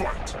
Fight!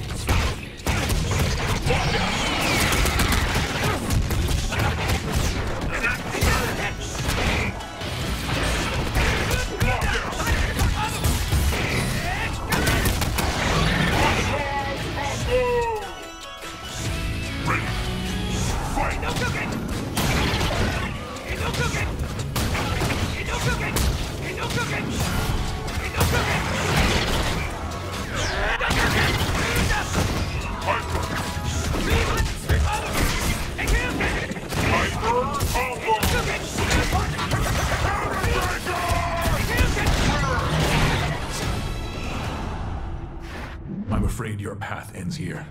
I'm afraid your path ends here.